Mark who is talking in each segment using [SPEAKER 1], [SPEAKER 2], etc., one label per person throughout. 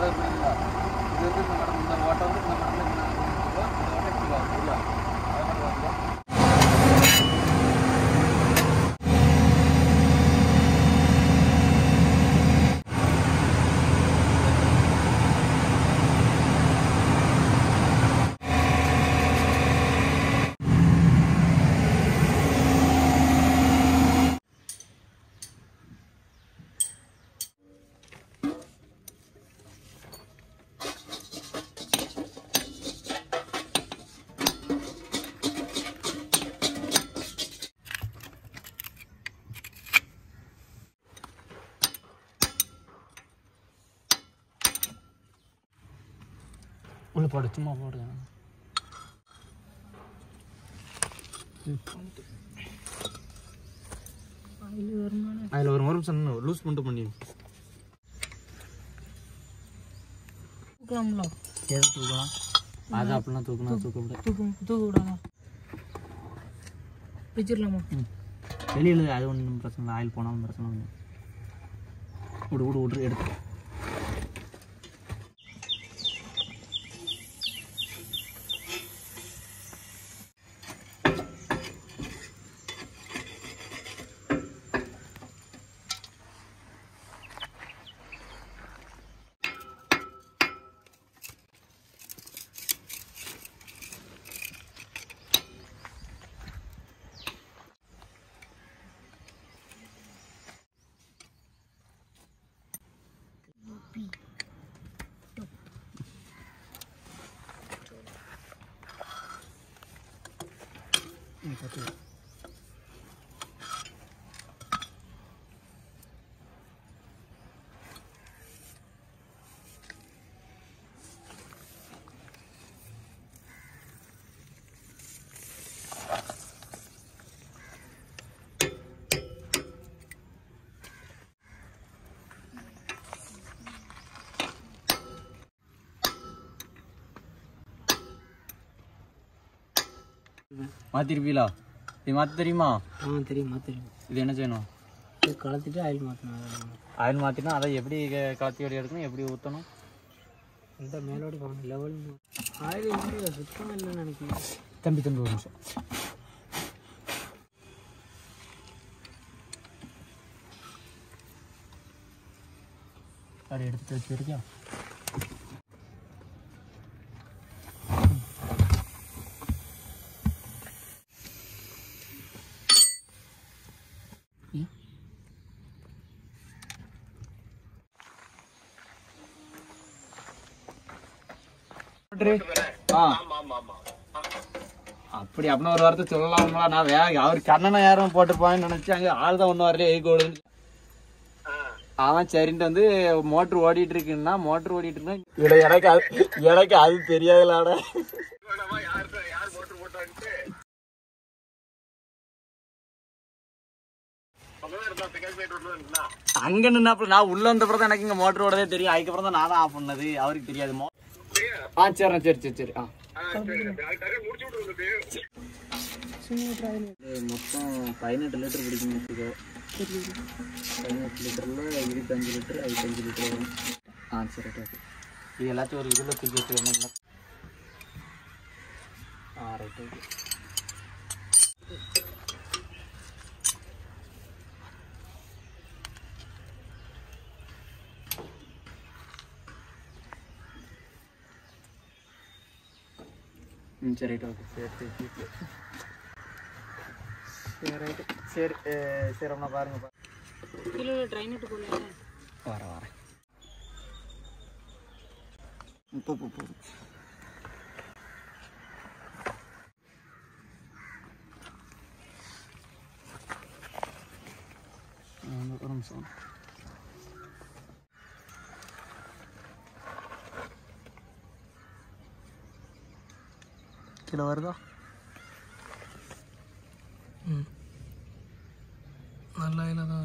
[SPEAKER 1] உள்ள போடு சும்மா போடு அதில் ஒரு மரம் சொன்ன லூஸ் மட்டும் பண்ணி
[SPEAKER 2] தூக்கலாம்ல.
[SPEAKER 1] எது தூக்கலாம் அது அப்படிலாம் தூக்கணும் தூக்க முடியாது.
[SPEAKER 2] தூக்க தூக்க விடாமா
[SPEAKER 1] வெளியில் அது ஒன்றும் பிரச்சனை இல்லை. ஆயில் போனாலும் பிரச்சனை இல்லை. விடு விடு விடு எடுத்து Thank. மாற்றிருப்பீங்களா இது மாற்ற தெரியுமா?
[SPEAKER 2] ஆ தெரியுமா தெரியும்.
[SPEAKER 1] இது என்ன செய்யணும்?
[SPEAKER 2] இது கலத்திட்டு ஆயில் மாற்றணும்
[SPEAKER 1] ஆயில் மாற்றினா அதை எப்படி க- கலத்தி வடி எடுக்கணும் எப்படி ஊற்றணும்
[SPEAKER 2] இந்த மேலோடி போகணும் லெவல் ஆயில் இல்லை சுத்தமாக இல்லைன்னு நினைக்கிறேன்.
[SPEAKER 1] தம்பி தம்பி ஒரு நிமிஷம். அப்படி எடுத்து வச்சிருக்கியா? ஆ. அப்படி அப்படின்னு ஒரு வார்த்தை சொல்லலாம்ல. நான் வே அவர் கண்ணனை யாரும் போட்டுப்பான்னு நினைச்சு அங்க ஆள் தான் ஒன்றும் வரல ஓடுன்னு அவன் சரின்ட்டு வந்து மோட்டர் ஓடிட்டு இருக்குன்னா மோட்டர் ஓடிட்டு இருந்தா இட எனக்கு அது எனக்கு அது தெரியாதுலாட. அங்க நின்னாப்புல நான் உள்ள வந்த அப்புறம் தான் எனக்கு இங்க மோட்டர் ஓடதே தெரியும். அதுக்கப்புறம் தான் நான் ஆஃப் பண்ணது. அவருக்கு தெரியாது. மோ- ஆ சரிண்ணா சரி சரி சரி ஆ. மொத்தம் பதினெட்டு லிட்டர் பிடிக்கும் வச்சுக்கோ பதினெட்டு லிட்டரில் இருபத்தஞ்சு லிட்டர் ஐம்பத்தஞ்சு லிட்டர் வரும். ஆ சரி ஓகே
[SPEAKER 3] இது எல்லாத்தையும் ஒரு இதில் தூக்கி வச்சு என்ன ஆ ரைட் ஓகே ம் சரி ரைட் ஓகே சரி சரி சரி. சரி ரைட்டு சரி சரி அம்மா பாருங்க பா
[SPEAKER 1] கீழே ட்ரெயின் விட்டு போகல
[SPEAKER 3] வரேன் வரேன் இப்போ போ போ ஒரு நிமிஷம். கீழே வருதா
[SPEAKER 1] ம் நல்ல இதில் தான்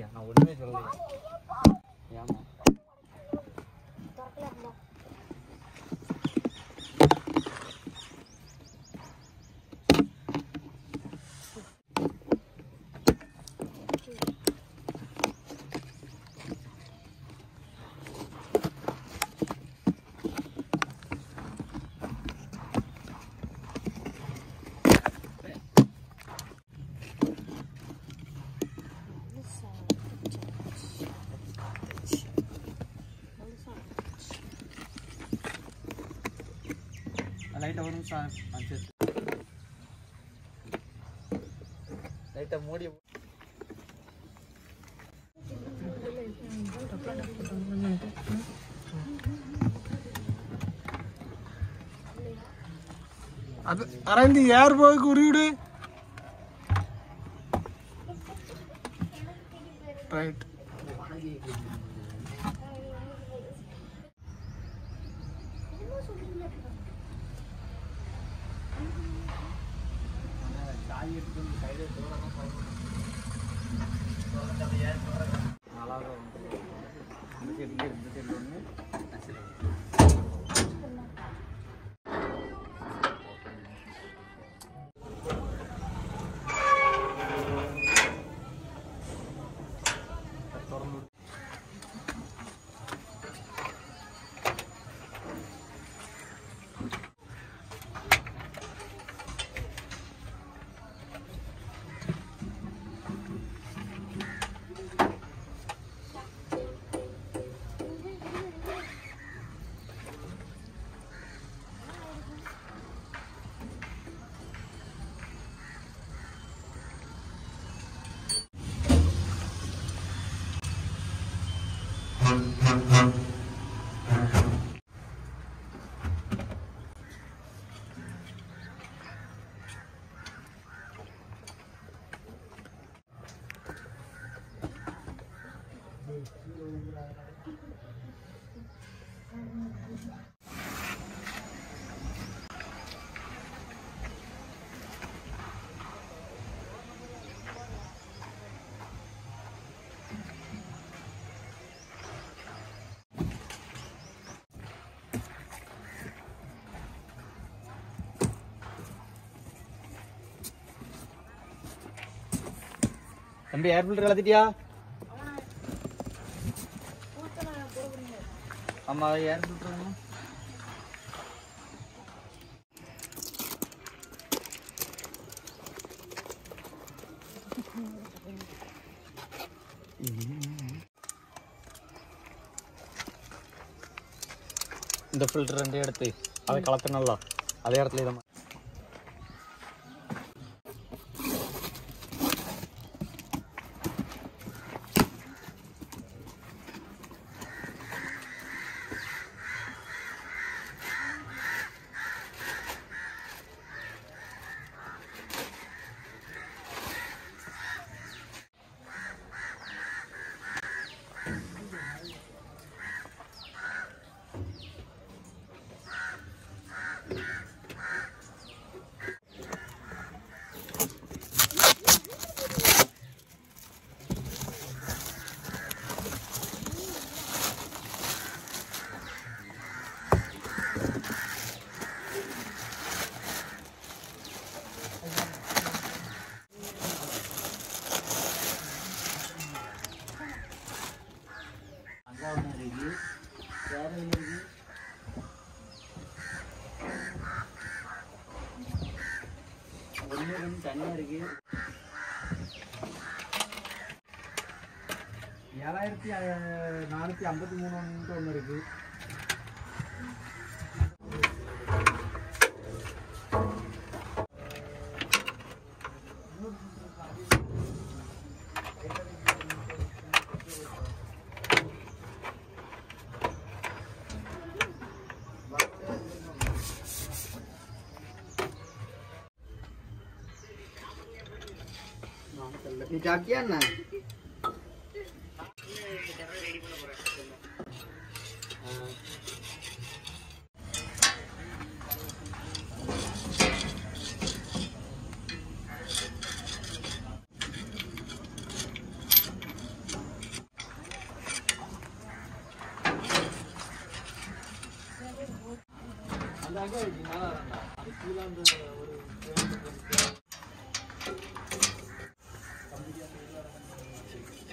[SPEAKER 3] 脸，我真没觉得。லைட்டாக ஒரு நிமிஷம் லைட்டாக மூடி
[SPEAKER 1] அது அரந்து யார் போய் குறிவிடு ரைட்
[SPEAKER 3] one, one. தம்பி ஏர் ஃபில்டர் கலத்திட்டியா ஆமா ஏர் ஃபில்டர்
[SPEAKER 1] இந்த ஃபில்டர் ரெண்டு எடுத்து அதை கலத்தினல்ல அதே இடத்துல நல்லா இருக்கு. ஏழாயிரத்தி நானூற்றி ஐம்பத்தி மூணு ஒன்று இருக்குது இருக்கு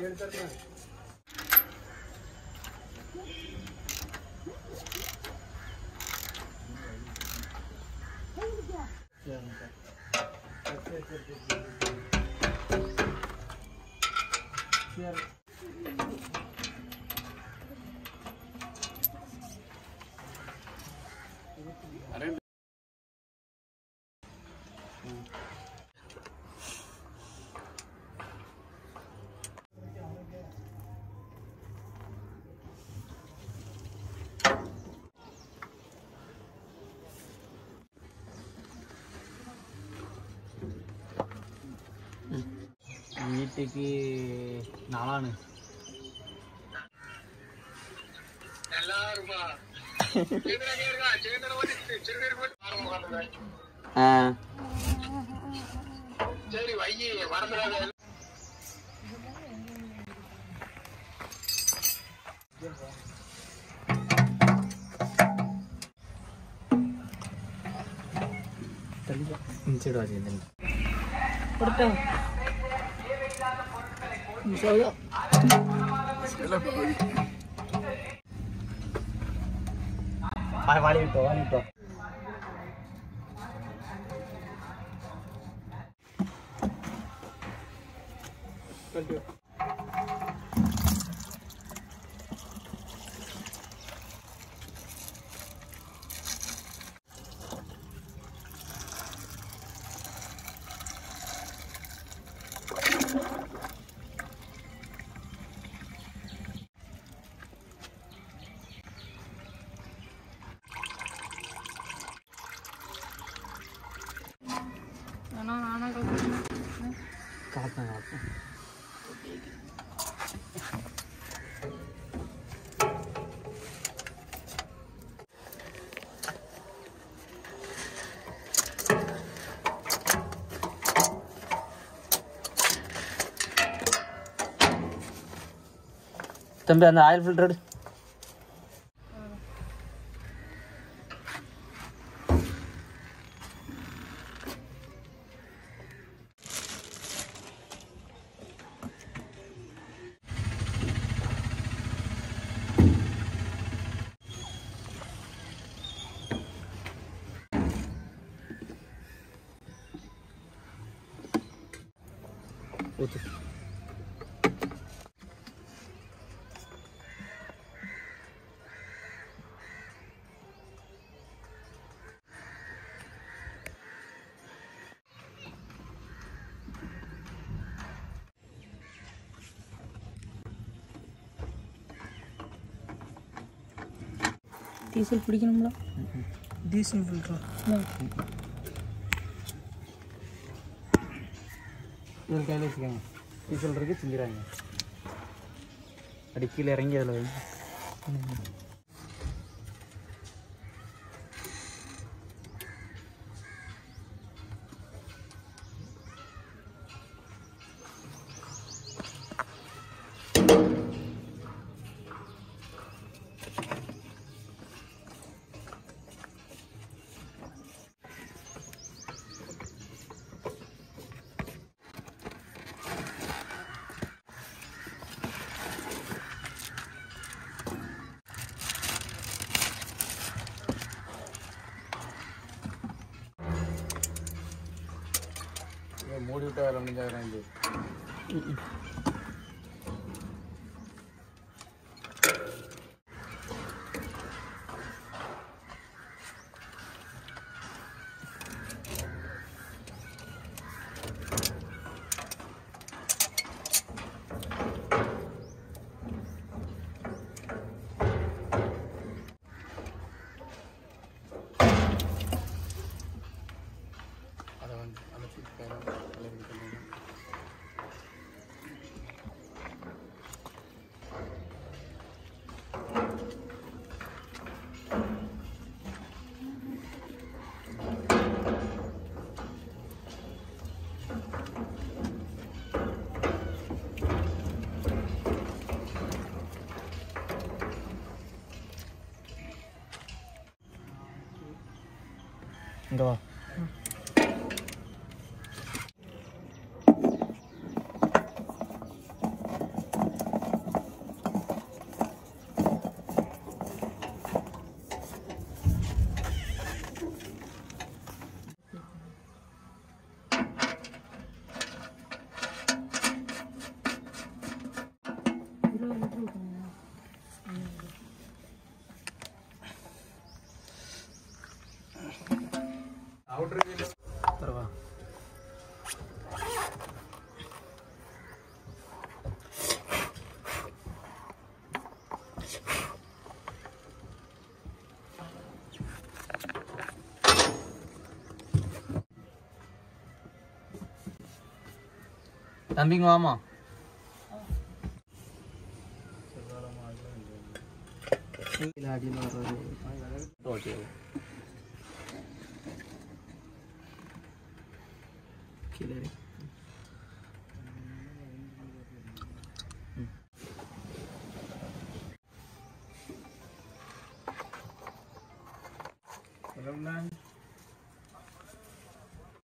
[SPEAKER 1] やりたくない。நீ சாக்கியா என்ன வீட்டுக்கு நாளானு ஆ. சரி வாசி 你说说。哎，把你躲，把你躲。Thank you. தம்பி அந்த ஆயில் ஃபில்டர் ஊத்து
[SPEAKER 2] டீசல் பிடிக்கணும்ல? டீசல் ஃபில்டரா
[SPEAKER 1] இதில் கையில் வச்சுக்கோங்க. டீசல் இருக்கு சிங்கிறாங்க அடி கீழே இறங்கி அதில் வைங்க மூடி விட்டு வேலை முடிஞ்சாங்க 南冰
[SPEAKER 2] 湾嘛